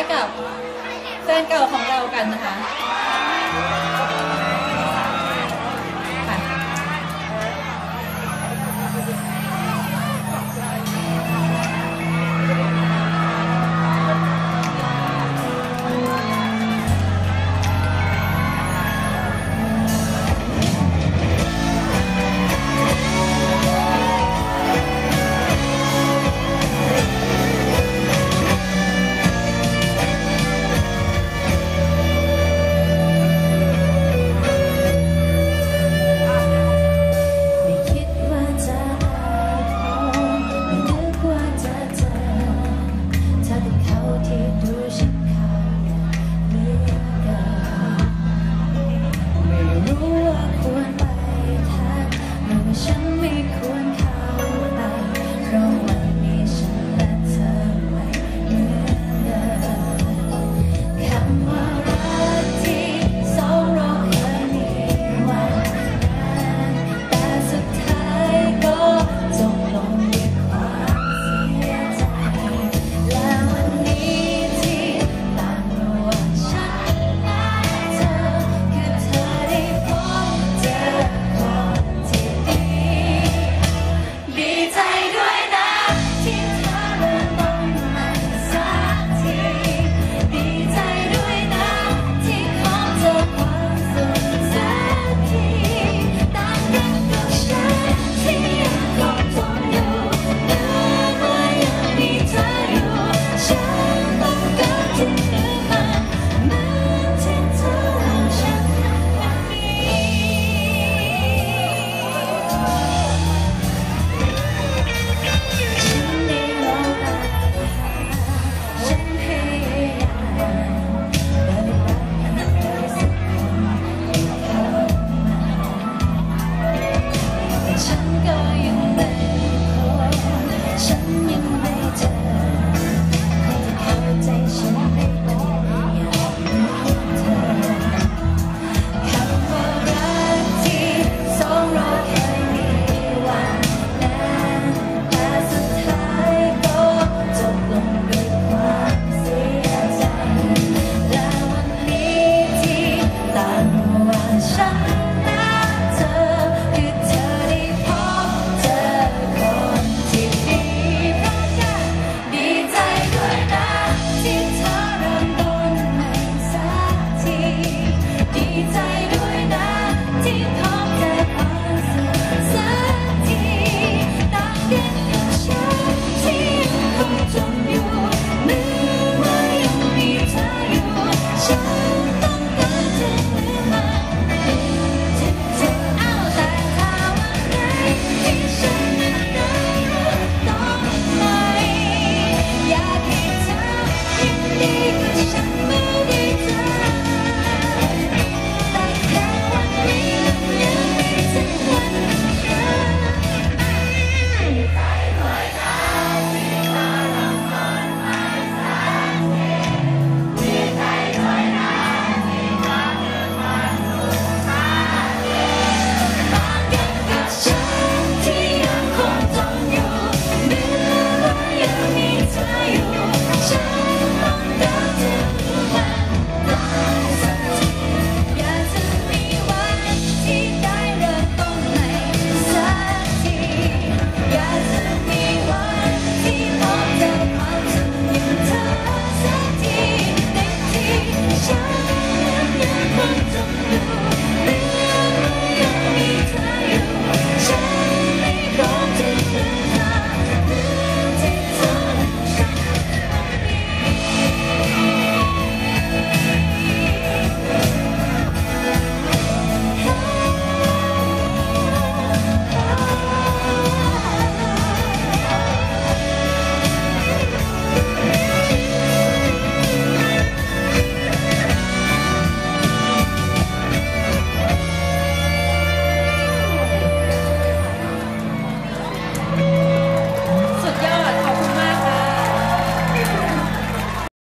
ให้กับแฟนเก่าของเรากันนะคะ